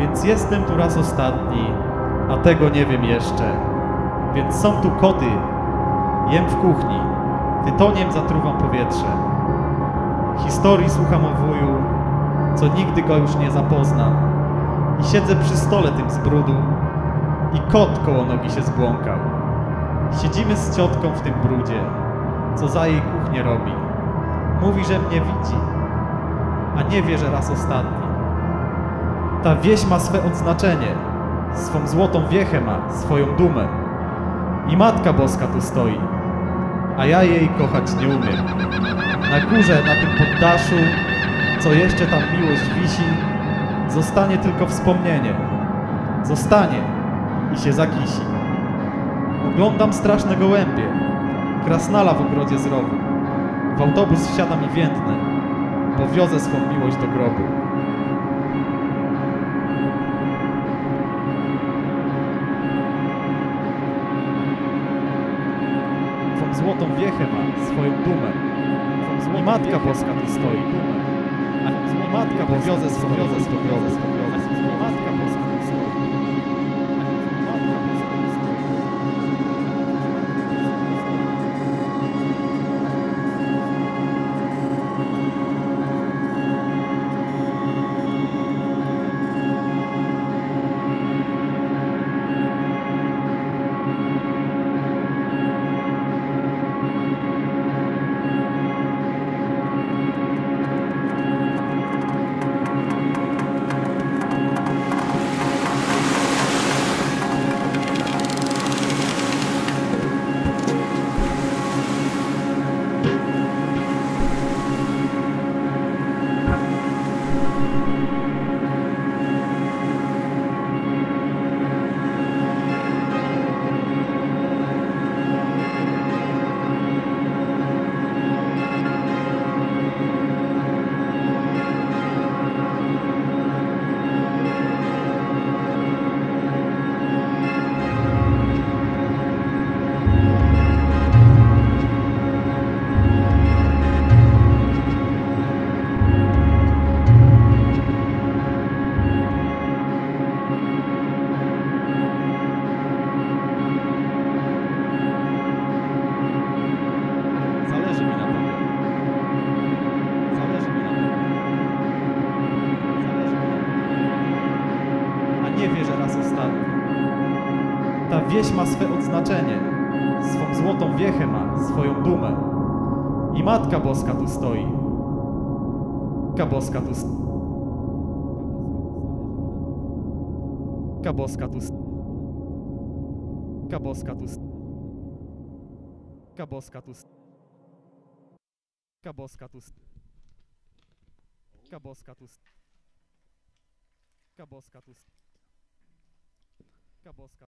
Więc jestem tu raz ostatni, a tego nie wiem jeszcze. Więc są tu koty, jem w kuchni, tytoniem zatruwam powietrze. Historii słucham o wuju, co nigdy go już nie zapoznam. I siedzę przy stole tym z brudu i kot koło nogi się zbłąkał. Siedzimy z ciotką w tym brudzie, co za jej kuchnię robi. Mówi, że mnie widzi, a nie wie, że raz ostatni. Ta wieś ma swe odznaczenie, swą złotą wiechę ma, swoją dumę. I Matka Boska tu stoi, a ja jej kochać nie umiem. Na górze, na tym poddaszu, co jeszcze tam miłość wisi, zostanie tylko wspomnienie. Zostanie i się zakisi. Oglądam straszne gołębie, krasnala w ogrodzie z rowu. W autobus wsiadam i więdnę, bo wiozę swą miłość do grobu. Złotą wiechę ma, swoją dumę. I Matka Boska tu stoi. A i Matka Boska wiozę wiozę wiozę. Ta wieś ma swe odznaczenie. Swą złotą wiechę ma, swoją dumę. I Matka Boska tu stoi. Matka Boska tu stoi. Matka Boska tu stoi. Matka Boska tu stoi. Matka Boska tu stoi. Kaboska tu. Kaboska tu. Kaboska tu. Kaboska.